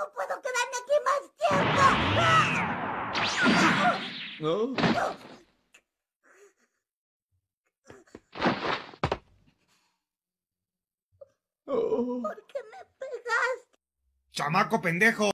No puedo quedarme aquí más tiempo. ¿No? ¿Por qué me pegaste? ¡Chamaco pendejo!